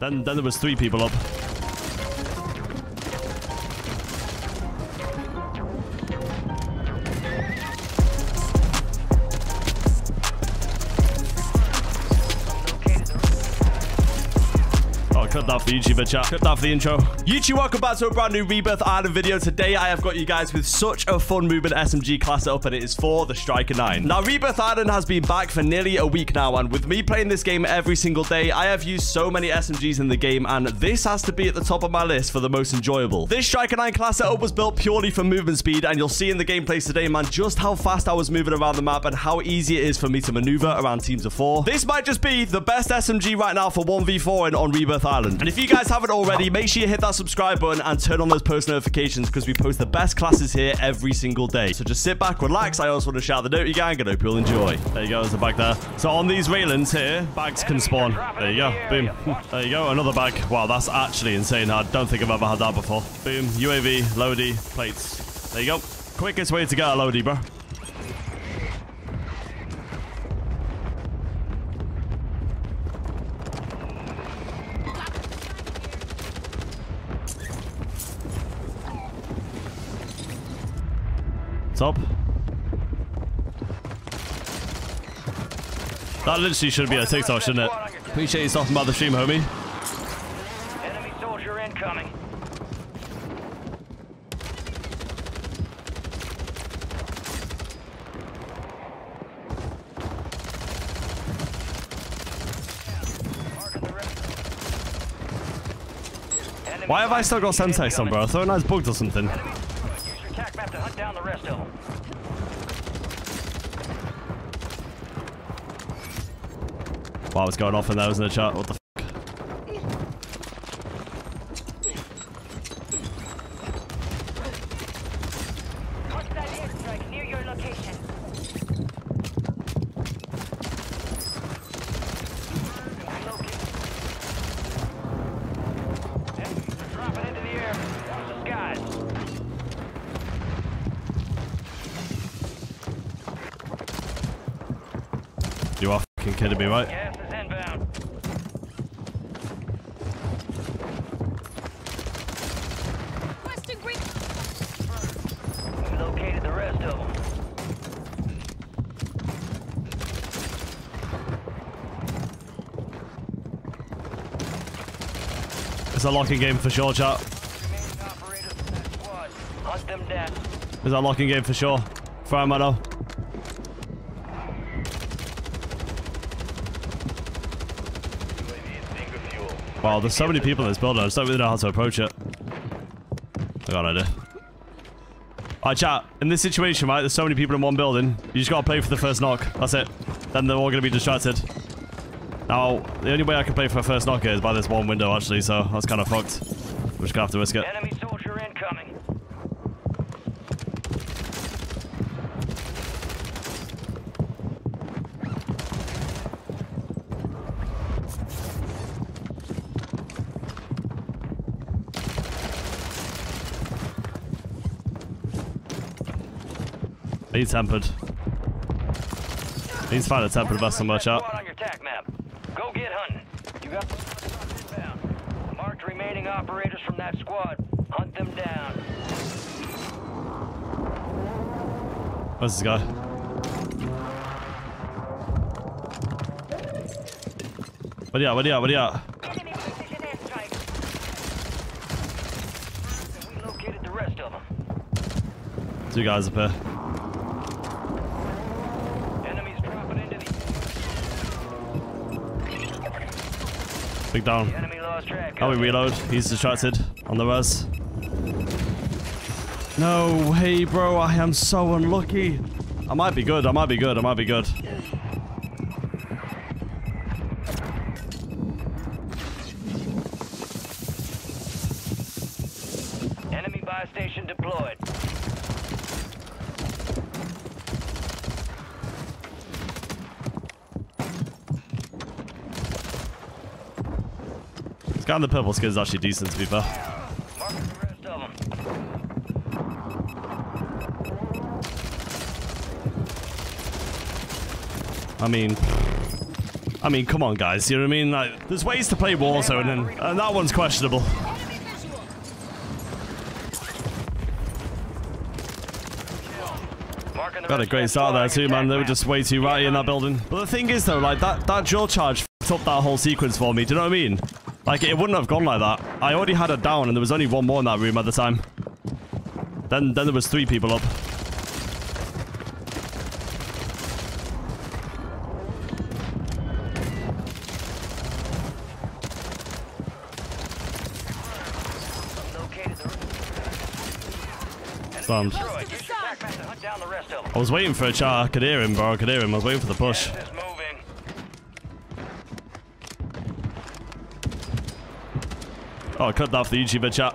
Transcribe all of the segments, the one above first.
Then, then there was three people up. Cut that for YouTuber chat. Cut that for the intro. YouTube, welcome back to a brand new Rebirth Island video. Today, I have got you guys with such a fun movement SMG class up, and it is for the Striker 9. Now, Rebirth Island has been back for nearly a week now, and with me playing this game every single day, I have used so many SMGs in the game, and this has to be at the top of my list for the most enjoyable. This Striker 9 class setup was built purely for movement speed, and you'll see in the gameplays today, man, just how fast I was moving around the map and how easy it is for me to maneuver around teams of four. This might just be the best SMG right now for 1v4 and on Rebirth Island. And if you guys haven't already, make sure you hit that subscribe button and turn on those post notifications because we post the best classes here every single day. So just sit back, relax. I also want to shout the Naughty Gang and hope you'll enjoy. There you go, there's a bag there. So on these railings here, bags can spawn. There you go, boom. There you go, another bag. Wow, that's actually insane. I don't think I've ever had that before. Boom, UAV, Lodi, plates. There you go. Quickest way to get a Lodi, bro. Top. That literally should be a TikTok, shouldn't it? Appreciate you stopping by the stream, homie. Enemy soldier incoming. Marking the rest. Enemy Why have I still got Sentex on, bro? I thought I was bugged or something. Enemy destroyed. Use your tac map to hunt down the rest of them. Wow, what's going off in? Was in the chat. What the. You are fucking kidding me, right? It's a locking game for sure, chat. It's a locking game for sure. Fire Mano. Wow, there's so many people in this building. I just don't really know how to approach it. I got an idea. Alright, chat. In this situation, right, there's so many people in one building. You just gotta play for the first knock. That's it. Then they're all gonna be distracted. Now, the only way I can play for a first knock is by this one window, actually, so that's kind of fucked. We're just gonna have to risk it. Enemy soldier incoming. He's tempered. He's fine to temper the best so much Squad out. on your tac map. Go get hunting. You got the inbound. Marked remaining operators from that squad. Hunt them down. What's this guy? Where you at? Where you at? Where you at? Enemy precision airstrike. We located the rest of them. Two guys up here. Big down. How we reload? He's distracted on the res. No way, bro. I am so unlucky. I might be good. I might be good. I might be good. This the purple skin is actually decent, to be fair. I mean, I mean, come on, guys. You know what I mean? Like, there's ways to play Warzone, and, and that one's questionable. Got a great start there too, man. They were just way too ratty in that building. But the thing is, though, like that that jaw charge f***ed up that whole sequence for me. Do you know what I mean? Like it wouldn't have gone like that. I already had it down, and there was only one more in that room at the time. Then then there was three people up. Located the- Stunned. Destroyed. Use your attack map to hunt down the rest of them. I was waiting for a chat. I could hear him, bro. I could hear him. I was waiting for the push. Oh, cut that for the YouTuber chat.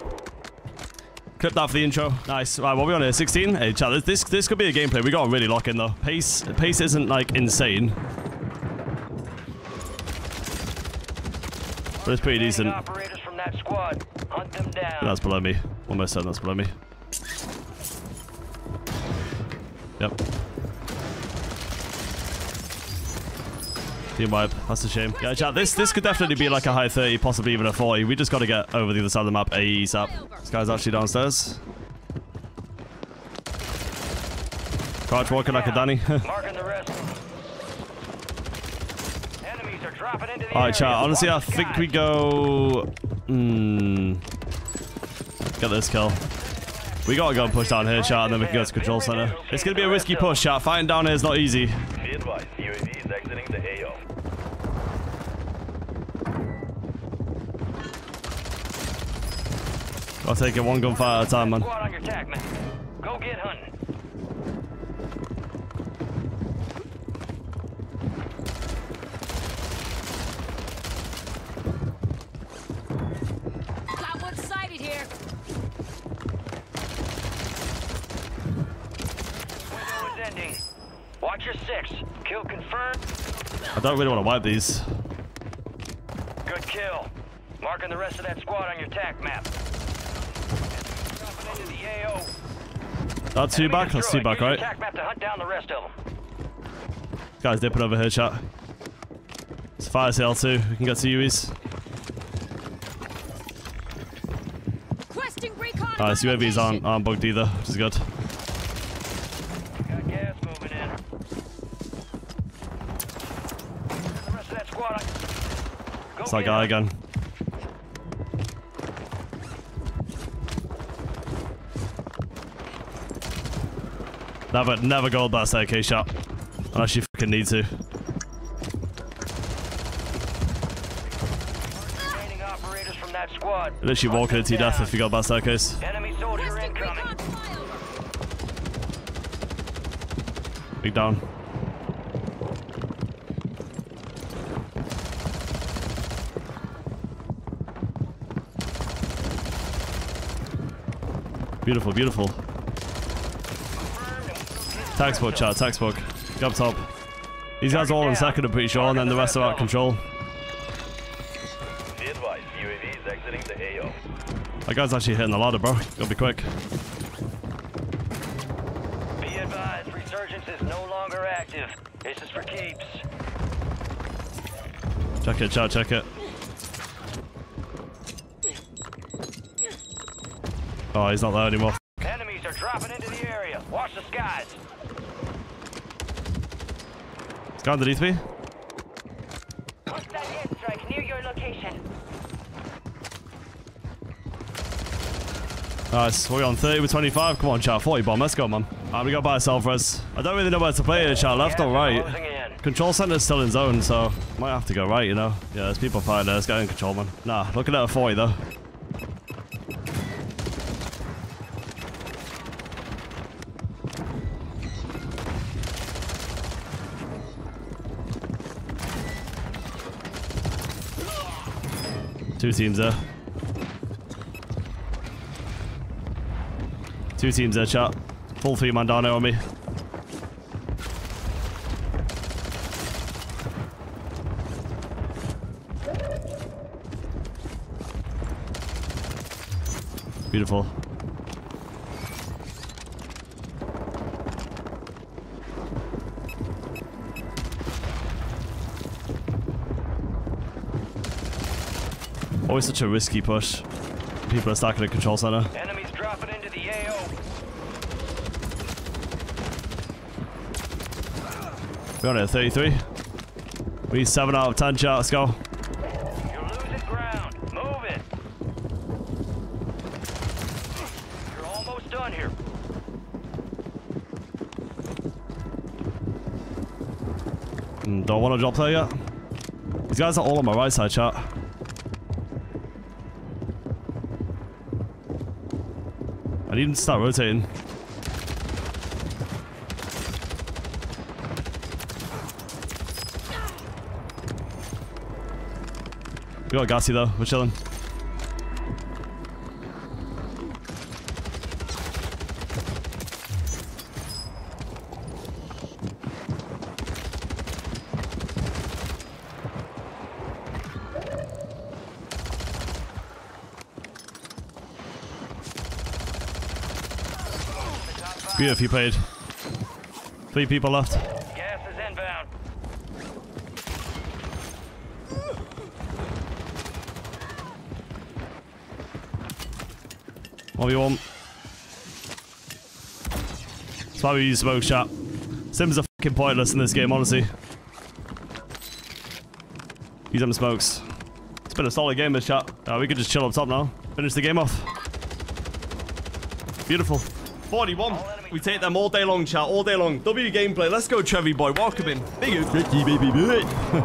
Clip that for the intro. Nice. Right, what are we on here? 16? Hey, chat, this, this this could be a gameplay. We got to really lock in, though. Pace pace isn't, like, insane. But it's pretty decent. Operators from that squad. Hunt them down. That's below me. Almost certain that's below me. Yep. Team wipe. That's a shame. Yeah, chat, this this could definitely be like a high 30, possibly even a 40. We just got to get over the other side of the map ASAP. This guy's actually downstairs. Crouch walking like a Danny. Marking the rest. Enemies are dropping into the Alright, chat. Honestly, I think we go... Hmm... Get this kill. We gotta go and push down here, chat, and then we can go to control center. It's gonna be a risky push, chat. Fighting down here is not easy. I'll take it one gunfire at a time, man. Squad on your tack, man. Go get hunting. Got one sighted here. Window is ending. Watch your six. Kill confirmed. I don't really want to wipe these. Good kill. Marking the rest of that squad on your tac map. Dropping into the AO. That's two back? That's two back, right? Tac map to hunt down the rest of them. Guys dipping over here, chat. It's fire sale too. We can get to UEs. Questing recon. Nice, on UAVs aren't, location. aren't bugged either, which is good. Got gas moving in. The rest of that squad on... Go It's that get guy 'em. again. Never, never go up that staircase shot. Unless you fucking need to. Remaining operators from that squad. Literally walking into your death if you go up that staircase. Enemy soldier incoming. Big down. Beautiful, beautiful. Book, chat, tax book. Go up top. These guys are all in second, I'm pretty sure, and then the rest are out control. Be advised, UAV is exiting the AO. That guy's actually hitting the ladder, bro. Gotta be quick. Be advised, resurgence is no longer active. This is for keeps. Check it, chat, check it. Oh, he's not there anymore. Enemies are dropping into the area. Watch the skies. Guy underneath me. Hostile airstrike near your location. Nice. We're on 30 with 25. Come on, chat. 40 bomb. Let's go, man. Alright, we got by ourselves, res. I don't really know where to play here, chat. Left or right? Control center's still in zone, so might have to go right, you know. Yeah, there's people fighting there. Let's get in control, man. Nah, looking at a 40, though. Two teams there. Two teams there, chat. Full three Mandano on me. Beautiful. Always such a risky push. People are stacking a control center. Enemies dropping into the AO. We're on it at 33. We need 7 out of 10, chat. Let's go. You're losing ground. Move it. You're almost done here. Mm, Don't want to drop there yet. These guys are all on my right side, chat. I need to start rotating. We got gassy though. We're chilling. Beautifully played. Three people left. Gas is inbound. What do you want? That's why we use smoke shot. Sims are fucking pointless in this game, honestly. Use them smokes. It's been a solid game, this chat. Uh, we could just chill up top now. Finish the game off. Beautiful. 41. We take them all day long, chat. All day long. W gameplay. Let's go, Trevi boy. Welcome in. Big Ricky, baby, baby.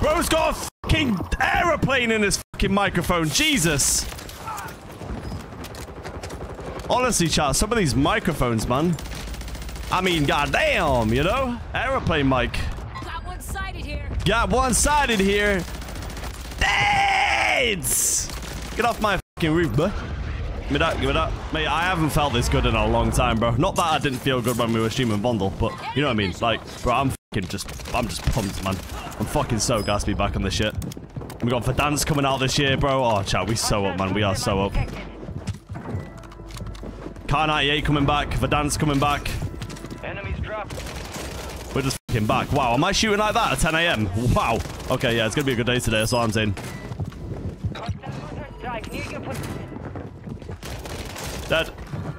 Bro's got a fucking aeroplane in his fucking microphone. Jesus. Honestly, chat, some of these microphones, man. I mean, goddamn, you know? Aeroplane mic. Got one sided here. Got one-sided here. Dates! Get off my fucking roof, bro. Give me that, give me that. Mate, I haven't felt this good in a long time, bro. Not that I didn't feel good when we were streaming Vondel, but you know what I mean? Like, bro, I'm fucking just, I'm just pumped, man. I'm fucking so gassed to be back on this shit. We got Verdansk coming out this year, bro. Oh, chat, we so up, man. We are so up. Kar 98 coming back. Verdansk coming back. Enemies dropping. We're just fucking back. Wow, am I shooting like that at 10 a.m.? Wow. Okay, yeah, it's gonna be a good day today. That's all I'm saying. Dead.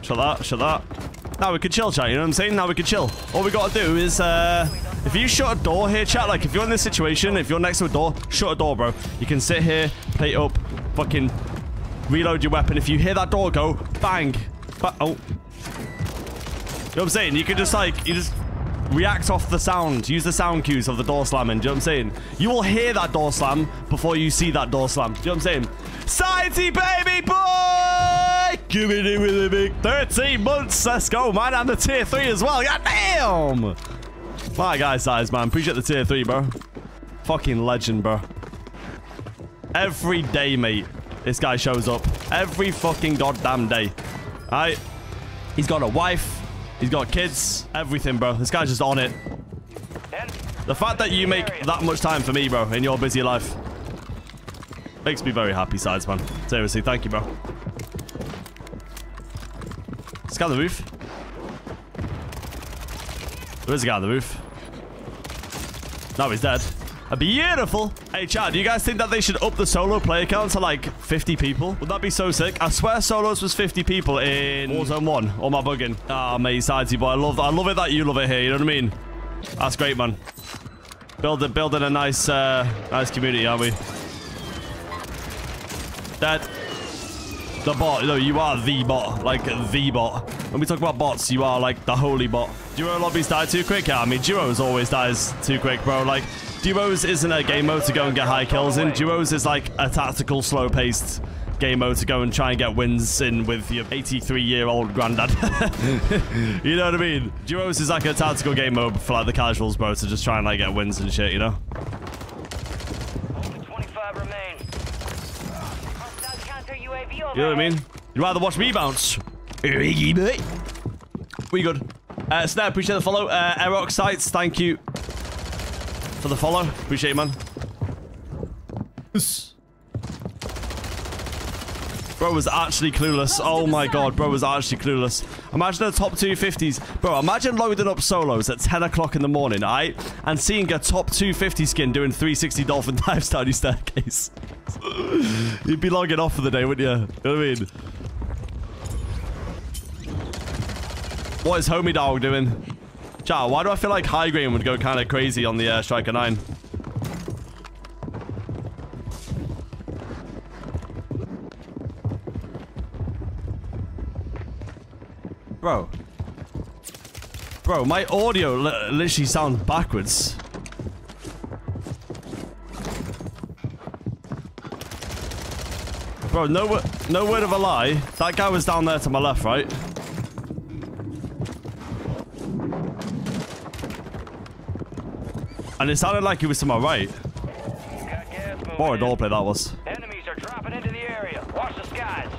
Shut that, shut that. Now we can chill, chat, you know what I'm saying? Now we can chill. All we gotta do is, uh, if you shut a door here, chat, like, if you're in this situation, if you're next to a door, shut a door, bro. You can sit here, plate up, fucking reload your weapon. If you hear that door go, bang. Ba oh. You know what I'm saying? You can just, like, you just react off the sound. Use the sound cues of the door slamming. Do you know what I'm saying? You will hear that door slam before you see that door slam. Do you know what I'm saying? Sciencey, baby boy! Give it in with a big 13 months. Let's go, man. And the tier 3 as well. God damn! My guy size, man. Appreciate the tier 3, bro. Fucking legend, bro. Every day, mate, this guy shows up. Every fucking goddamn day. Alright? He's got a wife. He's got kids. Everything, bro. This guy's just on it. The fact that you make that much time for me, bro, in your busy life, makes me very happy, Sides, man. Seriously, thank you, bro. Scan the roof. There is a guy on the roof. No, he's dead. A beautiful. Hey, Chad, do you guys think that they should up the solo player count to like 50 people? Would that be so sick? I swear solos was 50 people in Warzone 1. Or my bugging. Ah, mate, Sidesy boy. I love, I love it that you love it here. You know what I mean? That's great, man. Building, building a nice, uh, nice community, aren't we? Dead. The bot. No, you are the bot. Like, the bot. When we talk about bots, you are like the holy bot. Duo lobbies die too quick? Yeah, I mean, duos always dies too quick, bro. Like, duos isn't a game mode to go and get high kills in. Duos is like a tactical, slow-paced game mode to go and try and get wins in with your 83-year-old granddad. you know what I mean? Duos is like a tactical game mode for like the casuals, bro, to just try and like get wins and shit, you know? Only 25 remain. Hostile counter UAV You know what I mean? You'd rather watch me bounce. We good. Uh, Snap, appreciate the follow. Uh, Aerox Sites, thank you for the follow. Appreciate it, man. Bro was actually clueless. Oh my god, bro was actually clueless. Imagine the top 250s. Bro, imagine loading up solos at 10 o'clock in the morning, alright? and seeing a top 250 skin doing 360 dolphin dives down your staircase. You'd be logging off for the day, wouldn't you? You know what I mean? What is Homie Dog doing? Chat, why do I feel like High grain would go kind of crazy on the uh, Striker 9? Bro. Bro, my audio li literally sounds backwards. Bro, no, no word of a lie. That guy was down there to my left, right? And it sounded like he was to my right. Got gas moving What a door play that was. Enemies are dropping into the area. Watch the skies.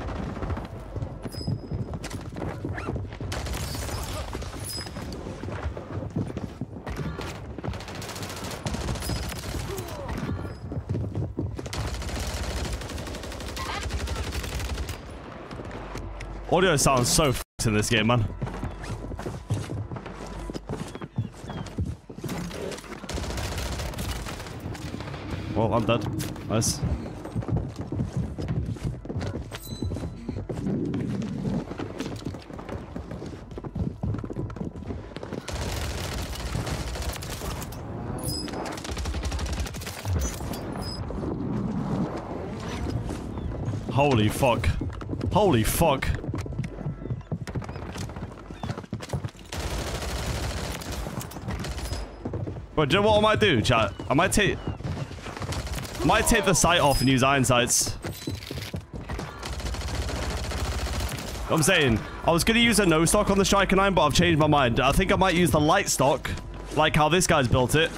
Audio sounds so f***ed in this game, man. Well, I'm dead. Nice. Holy fuck. Holy fuck. But do you know what I might do, chat? I might take... I might take the sight off and use iron sights. I'm saying, I was going to use a no stock on the Striker 9, but I've changed my mind. I think I might use the light stock, like how this guy's built it.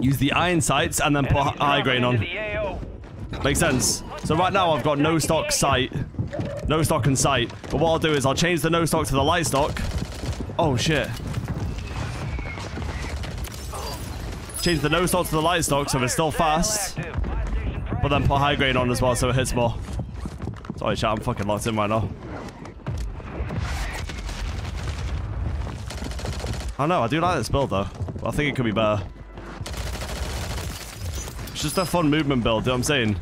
Use the iron sights and then put high grain on. into the AO. Makes sense. So right now I've got no stock sight. No stock and sight. But what I'll do is I'll change the no stock to the light stock. Oh shit. Change the no stock to the light stock so it's still fast. But then put high grain on as well so it hits more. Sorry chat, I'm fucking locked in right now. I know, I do like this build though. I think it could be better. It's just a fun movement build, you know what I'm saying?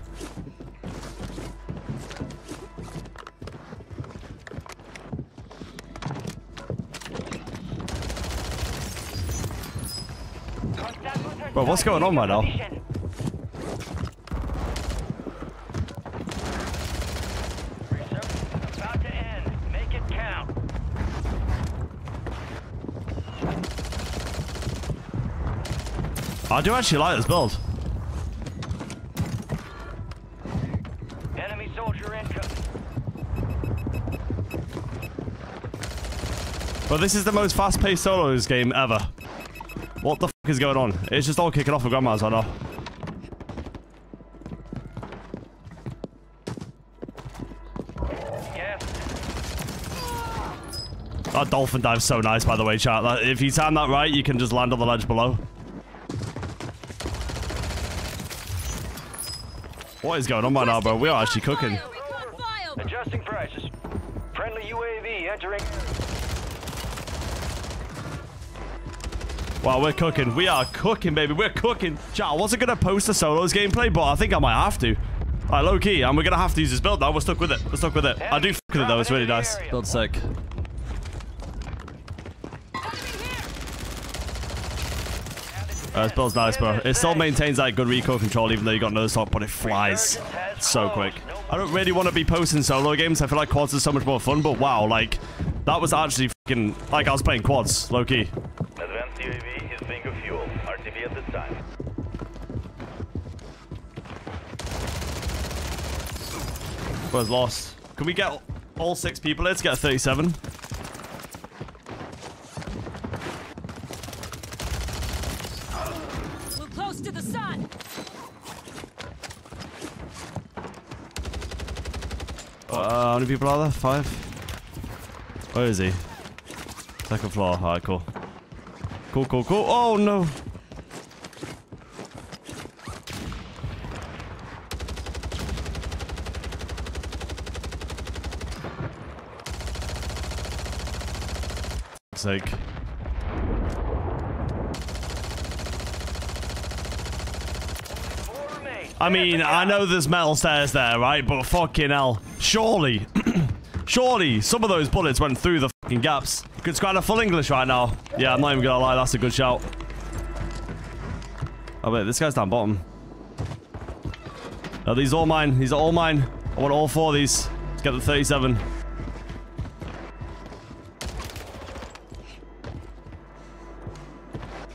Bro, what's going on right now? About to end. Make it count. I do actually like this build. Enemy soldier incoming. But this is the most fast-paced solos game ever. What the f is going on? It's just all kicking off with grandmas right now. Yes. That dolphin dive's so nice, by the way, chat. If you time that right, you can just land on the ledge below. What is going on right now, bro? We are actually cooking. Adjusting prices. Friendly UAV entering. Wow, we're cooking. We are cooking, baby. We're cooking. Chat, I wasn't going to post a solos gameplay, but I think I might have to. Alright, low key, and we're going to have to use this build now. We're stuck with it. We're stuck with it. I do f with it, though. It's really nice. Build sick. Uh, this build's nice, bro. It still maintains that good recoil control, even though you got no stock, but it flies so quick. I don't really want to be posting solo games. I feel like quads is so much more fun, but wow, like, that was actually fucking, like I was playing quads, low Was lost. Can we get all six people? Let's get 37. We're close to the sun! Uh, how many people are there? Five? Where is he? Second floor. Alright, cool. Cool, cool, cool. Oh, no. fuck's sake. I mean, I know there's metal stairs there, right? But fucking hell. Surely. surely some of those bullets went through the fucking gaps. Could squad a full English right now. Yeah, I'm not even gonna lie. That's a good shout. Oh, wait. This guy's down bottom. Are these all mine? These are all mine. I want all four of these. Let's get the 37.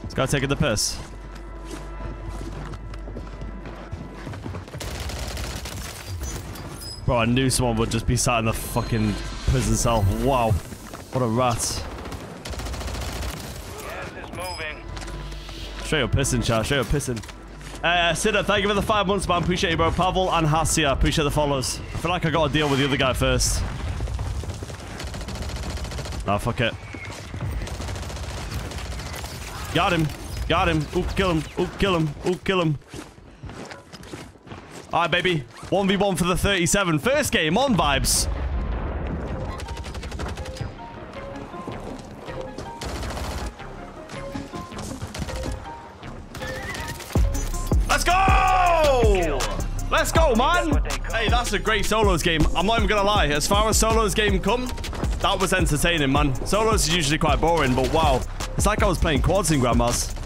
This guy taking the piss. Bro, I knew someone would just be sat in the fucking prison cell. Wow. What a rat. Straight up pissing, chat. Straight up pissing. Uh, Sidda, thank you for the five months, man. Appreciate you, bro. Pavel and Hasia, appreciate the follows. I feel like I got to deal with the other guy first. Ah, fuck it. Got him. Got him. Ooh, kill him. Ooh, kill him. Ooh, kill him. All right, baby. 1v1 for the 37. First game on vibes. Let's go! Let's go, man! Hey, that's a great solos game. I'm not even gonna lie. As far as solos game come, that was entertaining, man. Solos is usually quite boring, but wow. It's like I was playing quads in Grandma's.